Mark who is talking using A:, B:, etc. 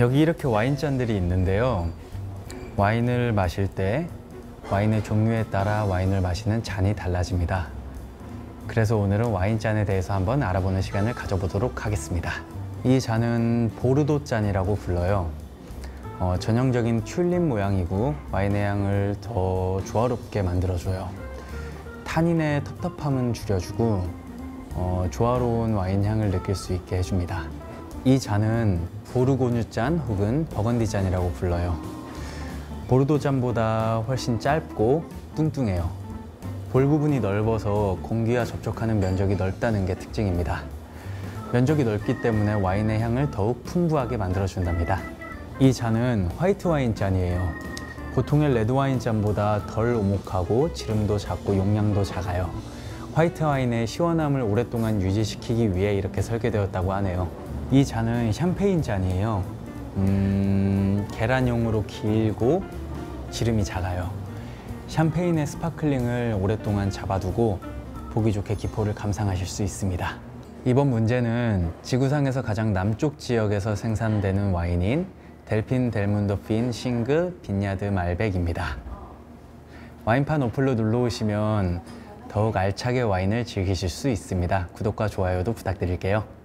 A: 여기 이렇게 와인잔들이 있는데요. 와인을 마실 때 와인의 종류에 따라 와인을 마시는 잔이 달라집니다. 그래서 오늘은 와인잔에 대해서 한번 알아보는 시간을 가져보도록 하겠습니다. 이 잔은 보르도 잔이라고 불러요. 어, 전형적인 튤립 모양이고 와인의 향을 더 조화롭게 만들어줘요. 탄닌의 텁텁함은 줄여주고 어, 조화로운 와인 향을 느낄 수 있게 해줍니다. 이 잔은 부르고뉴 잔 혹은 버건디 잔이라고 불러요. 보르도 잔보다 훨씬 짧고 뚱뚱해요. 볼 부분이 넓어서 공기와 접촉하는 면적이 넓다는 게 특징입니다. 면적이 넓기 때문에 와인의 향을 더욱 풍부하게 만들어준답니다. 이 잔은 화이트 와인 잔이에요. 보통의 레드 와인 잔보다 덜 오목하고 지름도 작고 용량도 작아요. 화이트 와인의 시원함을 오랫동안 유지시키기 위해 이렇게 설계되었다고 하네요. 이 잔은 샴페인 잔이에요. 음, 계란형으로 길고 지름이 작아요. 샴페인의 sparkling을 오랫동안 잡아두고 보기 좋게 기포를 감상하실 수 있습니다. 이번 문제는 지구상에서 가장 남쪽 지역에서 생산되는 와인인 델핀 델문도 핀 single vineyard 말벡입니다. 와인판 어플로 눌러 오시면 더욱 알차게 와인을 즐기실 수 있습니다. 구독과 좋아요도 부탁드릴게요.